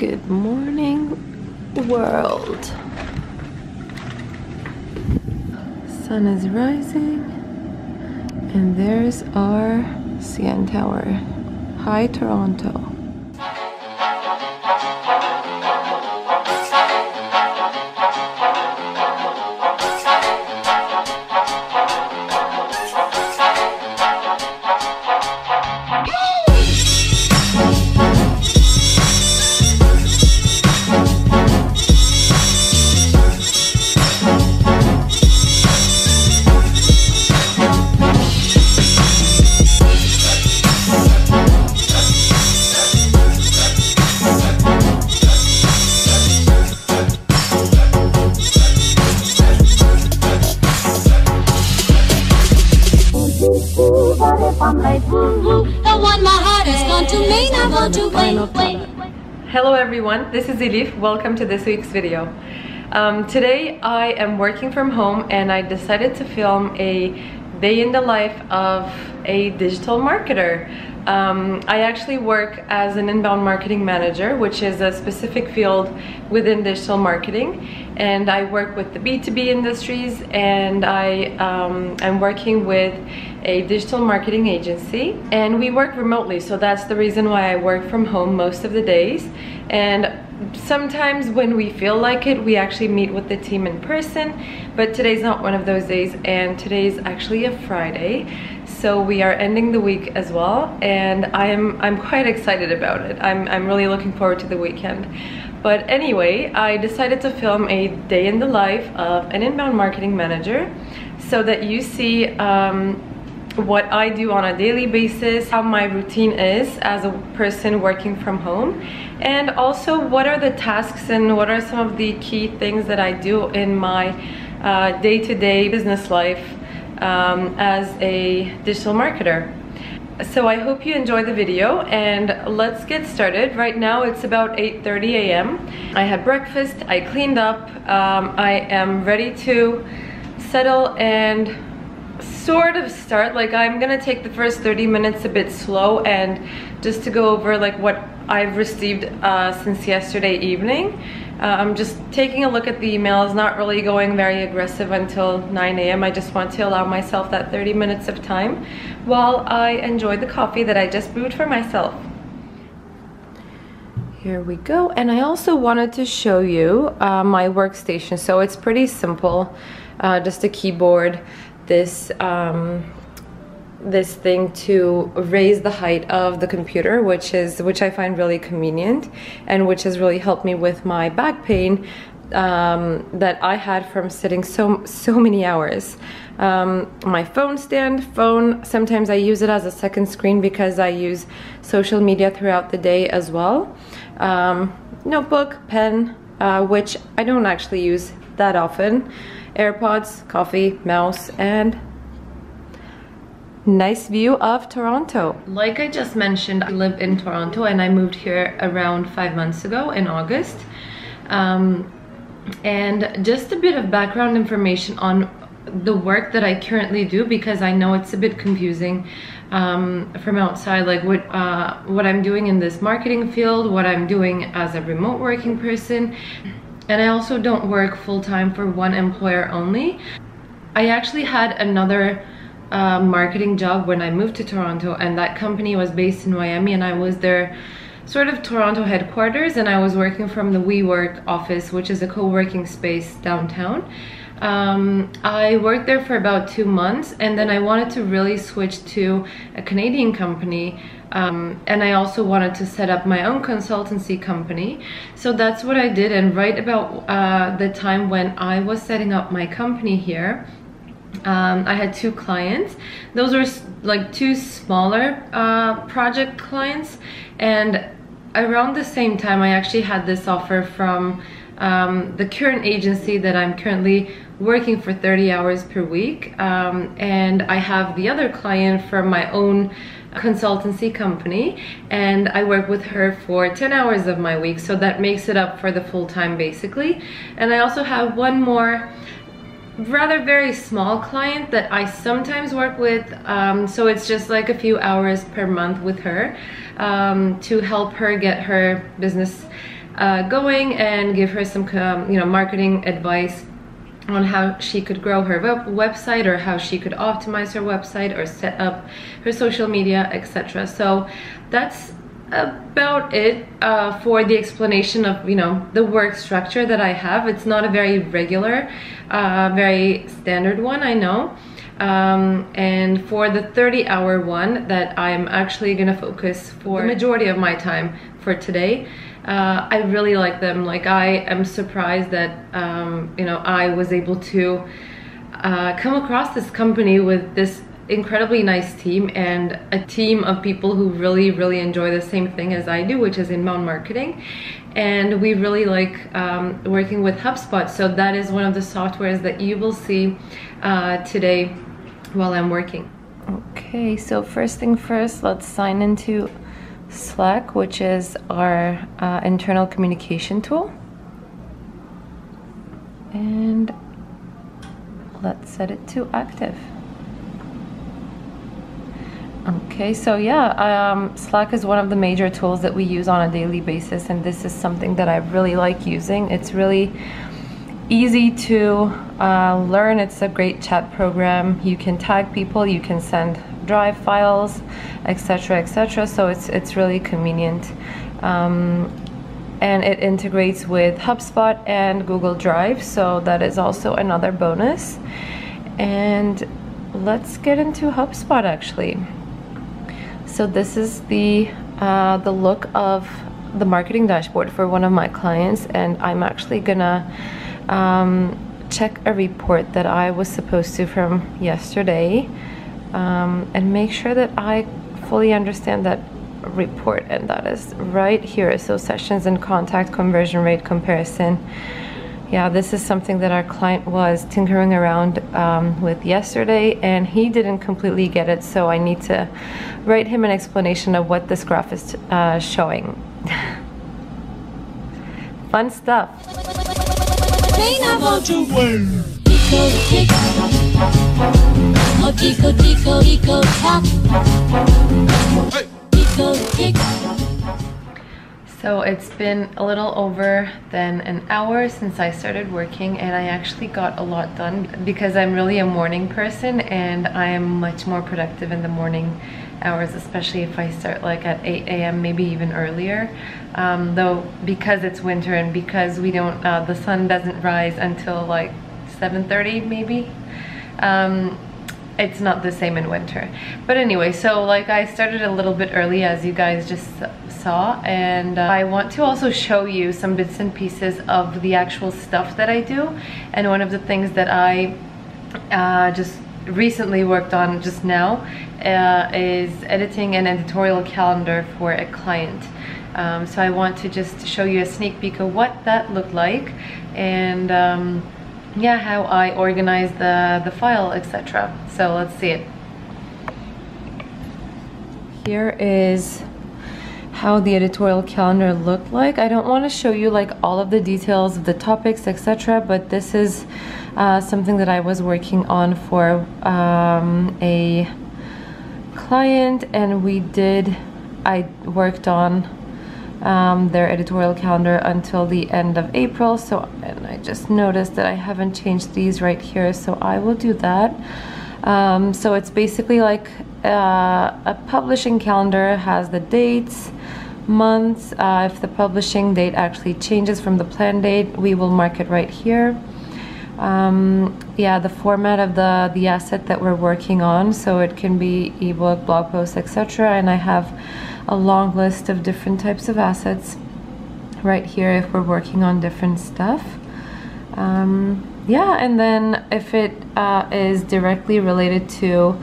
Good morning, world. Sun is rising, and there's our CN Tower. Hi, Toronto. Hello everyone, this is Elif. Welcome to this week's video. Um, today I am working from home and I decided to film a day in the life of a digital marketer. Um, I actually work as an inbound marketing manager, which is a specific field within digital marketing. And I work with the B2B industries and I um, am working with a digital marketing agency. And we work remotely so that's the reason why I work from home most of the days. And sometimes when we feel like it we actually meet with the team in person. But today's not one of those days and today's actually a Friday so we are ending the week as well and I'm I'm quite excited about it. I'm, I'm really looking forward to the weekend. But anyway I decided to film a day in the life of an inbound marketing manager so that you see um, what I do on a daily basis, how my routine is as a person working from home, and also what are the tasks and what are some of the key things that I do in my uh, day-to-day -day business life um, as a digital marketer. So I hope you enjoy the video and let's get started. Right now it's about 8.30 a.m. I had breakfast, I cleaned up, um, I am ready to settle and sort of start like I'm gonna take the first 30 minutes a bit slow and just to go over like what I've received uh, since yesterday evening uh, I'm just taking a look at the emails not really going very aggressive until 9 a.m. I just want to allow myself that 30 minutes of time while I enjoy the coffee that I just brewed for myself. Here we go. And I also wanted to show you uh, my workstation. So it's pretty simple. Uh, just a keyboard this um, this thing to raise the height of the computer which is which I find really convenient and which has really helped me with my back pain um, that I had from sitting so so many hours. Um, my phone stand phone sometimes I use it as a second screen because I use social media throughout the day as well. Um, notebook pen uh, which I don't actually use that often. AirPods, coffee, mouse, and nice view of Toronto. Like I just mentioned, I live in Toronto and I moved here around five months ago in August. Um, and just a bit of background information on the work that I currently do because I know it's a bit confusing um, from outside like what uh, what I'm doing in this marketing field what I'm doing as a remote working person and I also don't work full-time for one employer only. I actually had another uh, marketing job when I moved to Toronto and that company was based in Miami and I was their sort of Toronto headquarters and I was working from the WeWork office which is a co-working space downtown. Um, I worked there for about two months and then I wanted to really switch to a Canadian company um, and I also wanted to set up my own consultancy company. So that's what I did. And right about uh, the time when I was setting up my company here, um, I had two clients. Those were like two smaller uh, project clients. And around the same time, I actually had this offer from um, the current agency that I'm currently working for 30 hours per week. Um, and I have the other client from my own consultancy company and I work with her for 10 hours of my week so that makes it up for the full time basically and I also have one more rather very small client that I sometimes work with um, so it's just like a few hours per month with her um, to help her get her business uh, going and give her some um, you know marketing advice on how she could grow her web website or how she could optimize her website or set up her social media etc so that's about it uh, for the explanation of you know the work structure that I have. It's not a very regular uh, very standard one I know. Um, and for the 30 hour one that I'm actually gonna focus for the majority of my time for today uh, I really like them. Like I am surprised that um, you know I was able to uh, come across this company with this incredibly nice team and a team of people who really really enjoy the same thing as I do which is inbound marketing. And we really like um, working with HubSpot. So that is one of the softwares that you will see uh, today while I'm working. Okay so first thing first let's sign into Slack which is our uh, internal communication tool. And let's set it to active Okay, so yeah, um, Slack is one of the major tools that we use on a daily basis, and this is something that I really like using. It's really easy to uh, learn. It's a great chat program. You can tag people, you can send drive files, etc., etc. So it's it's really convenient, um, and it integrates with HubSpot and Google Drive. So that is also another bonus. And let's get into HubSpot actually. So this is the, uh, the look of the marketing dashboard for one of my clients and I'm actually gonna um, check a report that I was supposed to from yesterday um, and make sure that I fully understand that report and that is right here. So sessions and contact conversion rate comparison yeah, this is something that our client was tinkering around um, with yesterday and he didn't completely get it, so I need to write him an explanation of what this graph is uh, showing. Fun stuff. So it's been a little over than an hour since I started working and I actually got a lot done because I'm really a morning person and I am much more productive in the morning hours, especially if I start like at 8 a.m., maybe even earlier. Um, though because it's winter and because we don't, uh, the sun doesn't rise until like 7.30 maybe. Um, it's not the same in winter. But anyway so like I started a little bit early as you guys just saw and uh, I want to also show you some bits and pieces of the actual stuff that I do. And one of the things that I uh, just recently worked on just now uh, is editing an editorial calendar for a client. Um, so I want to just show you a sneak peek of what that looked like. And um, yeah how I organize the the file etc so let's see it here is how the editorial calendar looked like. I don't want to show you like all of the details of the topics, etc. But this is uh, something that I was working on for um, a client and we did, I worked on um, their editorial calendar until the end of April. So, I just noticed that I haven't changed these right here. So I will do that. Um, so it's basically like uh, a publishing calendar has the dates, months. Uh, if the publishing date actually changes from the planned date, we will mark it right here. Um, yeah, the format of the, the asset that we're working on, so it can be ebook, blog post, etc. And I have a long list of different types of assets right here if we're working on different stuff. Um, yeah, and then if it uh, is directly related to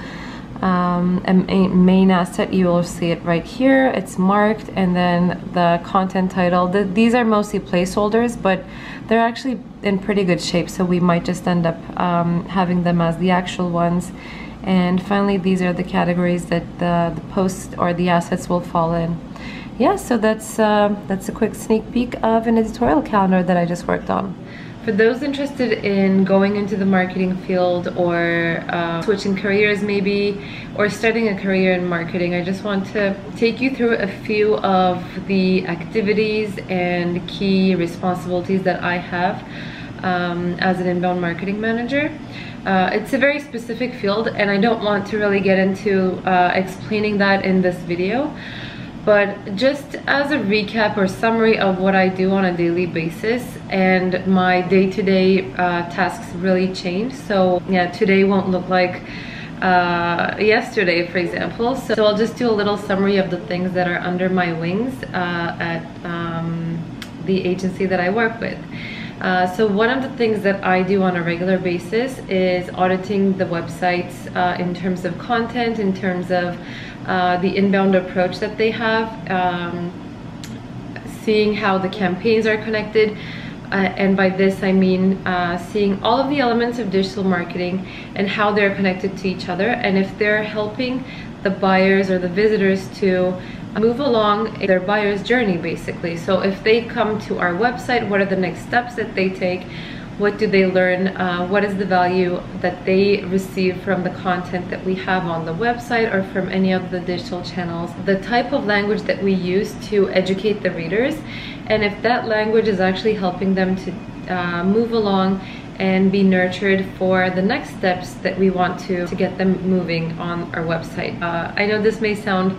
um, a main asset you will see it right here. It's marked and then the content title. The, these are mostly placeholders but they're actually in pretty good shape so we might just end up um, having them as the actual ones. And finally these are the categories that the, the post or the assets will fall in. Yeah so that's uh, that's a quick sneak peek of an editorial calendar that I just worked on For those interested in going into the marketing field or uh, switching careers maybe, or starting a career in marketing, I just want to take you through a few of the activities and key responsibilities that I have um, as an inbound marketing manager. Uh, it's a very specific field and I don't want to really get into uh, explaining that in this video but just as a recap or summary of what I do on a daily basis and my day-to-day -day, uh, tasks really change so yeah today won't look like uh, yesterday for example. So, so, I'll just do a little summary of the things that are under my wings uh, at um, the agency that I work with. Uh, so one of the things that I do on a regular basis is auditing the websites uh, in terms of content, in terms of uh, the inbound approach that they have, um, seeing how the campaigns are connected. Uh, and by this I mean uh, seeing all of the elements of digital marketing and how they're connected to each other and if they're helping the buyers or the visitors to move along their buyer's journey basically. So if they come to our website, what are the next steps that they take? What do they learn, uh, what is the value that they receive from the content that we have on the website or from any of the digital channels, the type of language that we use to educate the readers, and if that language is actually helping them to uh, move along and be nurtured for the next steps that we want to, to get them moving on our website. Uh, I know this may sound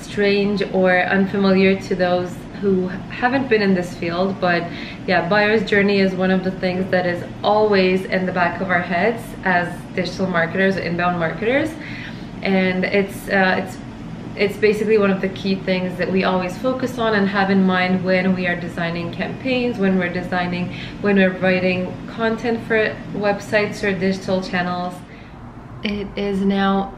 strange or unfamiliar to those who haven't been in this field, but yeah, buyer's journey is one of the things that is always in the back of our heads as digital marketers inbound marketers. And it's, uh, it's it's basically one of the key things that we always focus on and have in mind when we are designing campaigns, when we're designing, when we're writing content for websites or digital channels. It is now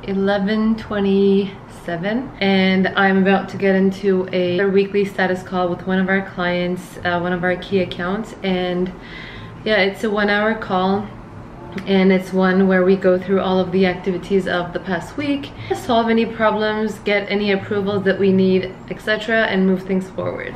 11:27 and I'm about to get into a weekly status call with one of our clients, uh, one of our key accounts and yeah, it's a one hour call and it's one where we go through all of the activities of the past week, solve any problems, get any approvals that we need, etc. and move things forward.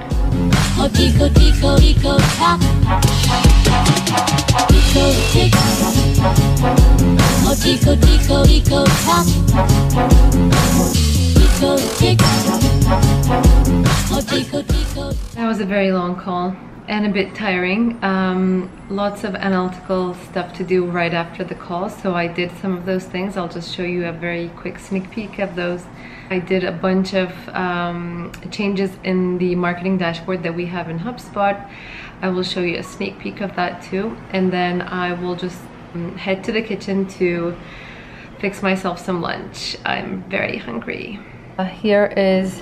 That was a very long call and a bit tiring. Um, lots of analytical stuff to do right after the call, so I did some of those things. I'll just show you a very quick sneak peek of those. I did a bunch of um, changes in the marketing dashboard that we have in HubSpot. I will show you a sneak peek of that too, and then I will just um, head to the kitchen to fix myself some lunch. I'm very hungry. Uh, here is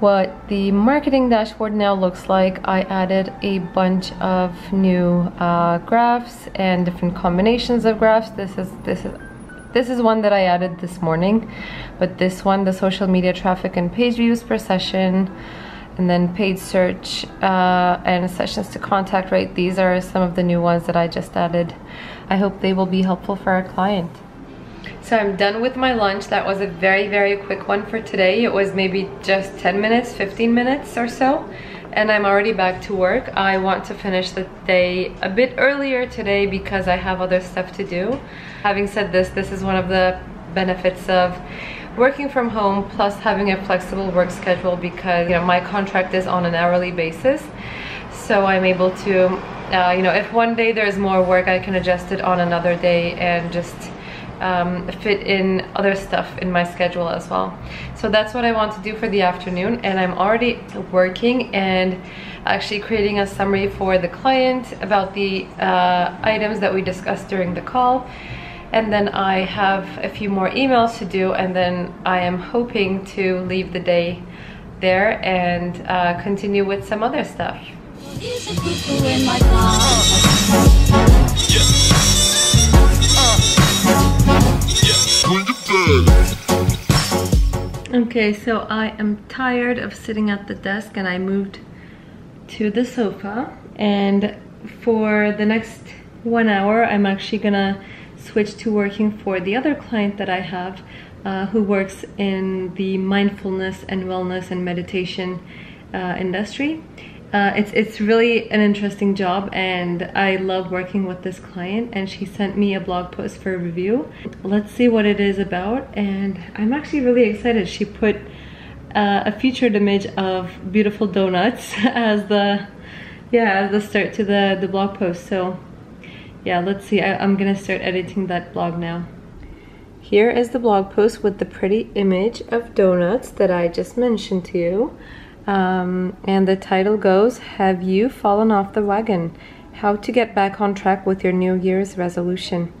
what the marketing dashboard now looks like. I added a bunch of new uh, graphs and different combinations of graphs. This is this is this is one that I added this morning, but this one, the social media traffic and page views per session, and then paid search uh, and sessions to contact rate. These are some of the new ones that I just added. I hope they will be helpful for our client. So I'm done with my lunch. That was a very, very quick one for today. It was maybe just 10 minutes, 15 minutes or so. And I'm already back to work. I want to finish the day a bit earlier today because I have other stuff to do. Having said this, this is one of the benefits of working from home plus having a flexible work schedule because you know my contract is on an hourly basis so I'm able to uh, you know if one day there's more work I can adjust it on another day and just um, fit in other stuff in my schedule as well. So that's what I want to do for the afternoon and I'm already working and actually creating a summary for the client about the uh, items that we discussed during the call and then I have a few more emails to do and then I am hoping to leave the day there and uh, continue with some other stuff. Okay, so I am tired of sitting at the desk and I moved to the sofa. And for the next one hour I'm actually gonna switch to working for the other client that I have uh, who works in the mindfulness and wellness and meditation uh, industry uh, it's it's really an interesting job and I love working with this client and she sent me a blog post for a review. Let's see what it is about and I'm actually really excited. She put uh, a featured image of beautiful donuts as the yeah as the start to the the blog post so yeah let's see I, I'm gonna start editing that blog now. Here is the blog post with the pretty image of donuts that I just mentioned to you. Um, and the title goes, Have You Fallen Off the Wagon? How to Get Back on Track with Your New Year's Resolution.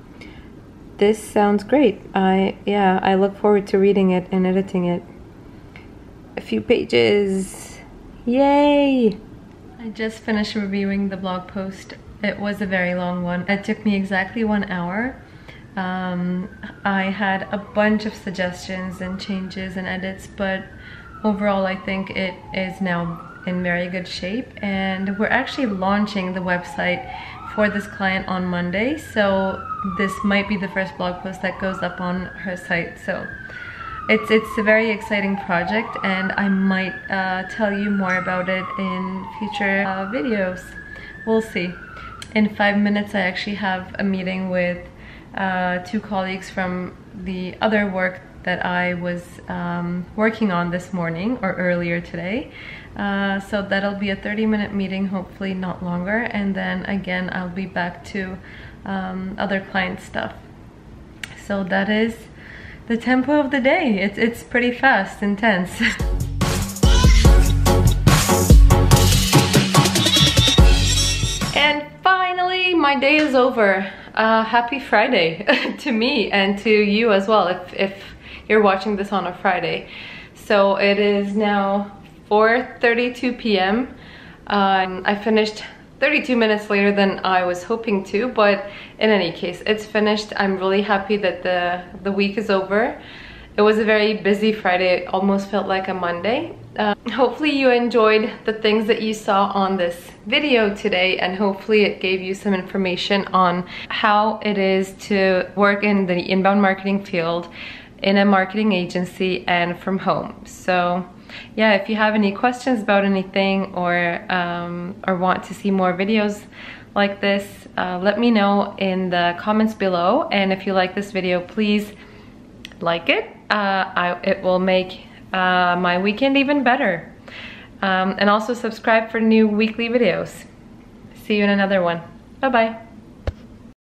This sounds great. I, yeah, I look forward to reading it and editing it. A few pages. Yay! I just finished reviewing the blog post. It was a very long one. It took me exactly one hour. Um, I had a bunch of suggestions and changes and edits, but overall I think it is now in very good shape and we're actually launching the website for this client on Monday so this might be the first blog post that goes up on her site. So it's it's a very exciting project and I might uh, tell you more about it in future uh, videos. We'll see. In five minutes I actually have a meeting with uh, two colleagues from the other work that I was um, working on this morning or earlier today. Uh, so that'll be a 30 minute meeting, hopefully not longer. And then again, I'll be back to um, other client stuff. So that is the tempo of the day. It's, it's pretty fast, intense. and finally, my day is over. Uh, happy Friday to me and to you as well if, if you're watching this on a Friday. So it is now 4.32 p.m. Um, I finished 32 minutes later than I was hoping to, but in any case, it's finished. I'm really happy that the, the week is over. It was a very busy Friday. It almost felt like a Monday. Uh, hopefully you enjoyed the things that you saw on this video today and hopefully it gave you some information on how it is to work in the inbound marketing field in a marketing agency and from home. So yeah, if you have any questions about anything or, um, or want to see more videos like this, uh, let me know in the comments below. And if you like this video, please like it. Uh, I, it will make uh, my weekend even better. Um, and also subscribe for new weekly videos. See you in another one. Bye-bye.